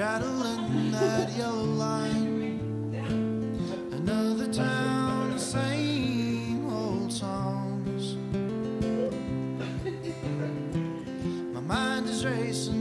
straddling that yellow line. Another town, the same old songs. My mind is racing.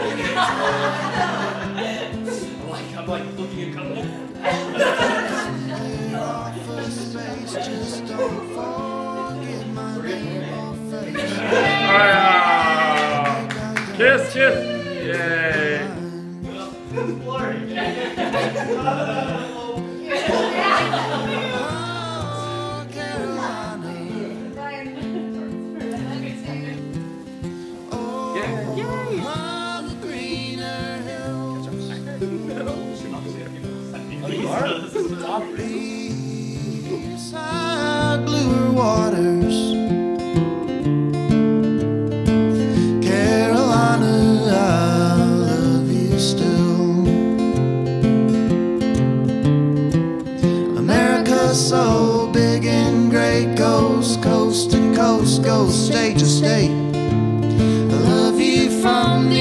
Stop. like, I'm like looking at. Kiss, kiss. Yay. Side bluer waters, Carolina, I love you still. America so big and great, coast, coast to coast, goes state to state. I love you from the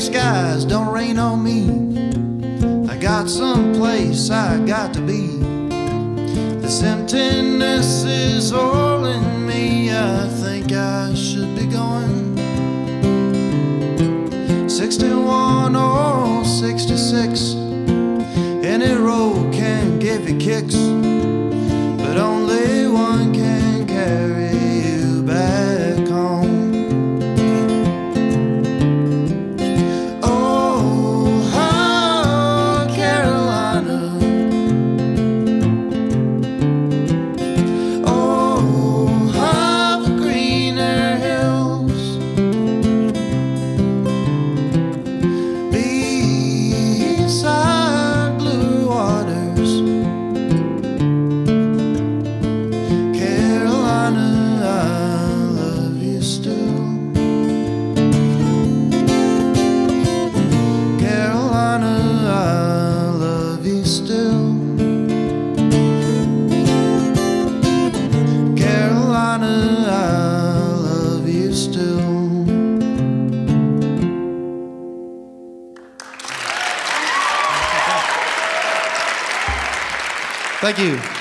skies, don't rain on me. I got some place I got to be. This emptiness is all in me. I think I should be going 61 or 66. Any road can give you kicks, but only one Thank you.